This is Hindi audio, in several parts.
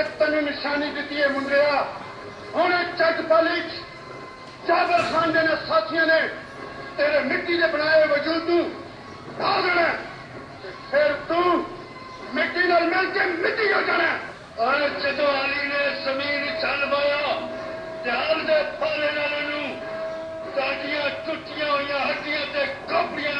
के तेन निशानी दी है मुंडिया हूं चक पाली जाबर खान के साथियों ने तेरे मिट्टी के बनाए वजूद तू ढा देना फिर तू मिट्टी नाल मिल के मिट्टी हो जाना और जदों अली ने जमीन चल पाया हाल दे पाले नालों साडियां टुटियां हुई हड्डियां ते खोपड़ियां लबड़ियां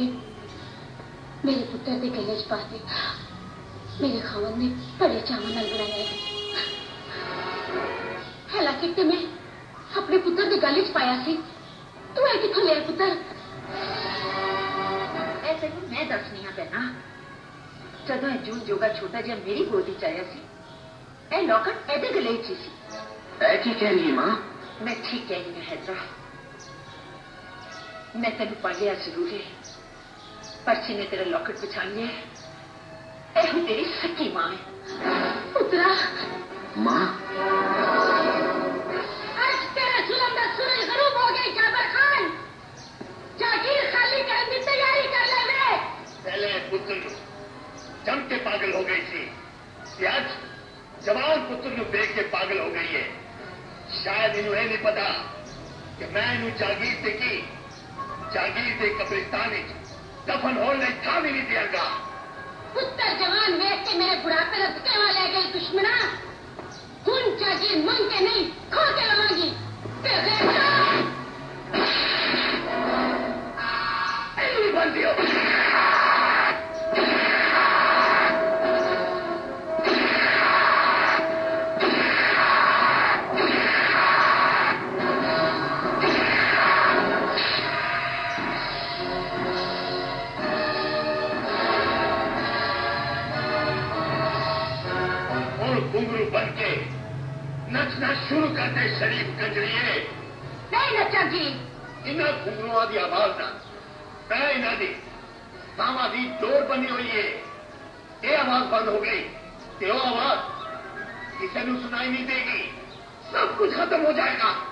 लेकिन मेरे पुत्र के कैलेज पास मेरे खावन ने बड़े चावन नल बनाया हालाँकि ते मैं अपने पुत्र के गले च पाया सी। तू है कितों लिया पुत्र? ऐसे तो मैं दसनी हाँ जब है जून जोगा छोटा जब मेरी गोदी चाया आया सी ए लॉकट एदे गले ची सी। ऐ की कह रही है माँ? मैं ठीक कह रही हूँ हैदरा। मैं तेन पालिया ज़रूर है। पर्ची ने तेरा लॉकेट बिछाई है। ऐ तेरी सच्ची माँ है। पुत्रा। माँ? जागीर पुत्र जम के पागल हो गई थी। आज जवान पुत्र देख के पागल हो गई है। शायद इन्हें नहीं पता कि मैं इन जागीर से की जागीर से कब्रिस्तान दफन होने का भी नहीं दियांगा पुत्र जवान वेख के मेरे बुढ़ापे में दुश्मना। खून चाहिए मन के बन के नचना शुरू कर शरीफ कंजरिए नहीं नचा जी। इन्हें घूमना की आवाज़ ना। मैं इन्हों की बावा की डोर बनी हुई है। ये आवाज़ बंद हो गई। तो आवाज़ किसी सुनाई नहीं देगी। सब कुछ खत्म हो जाएगा।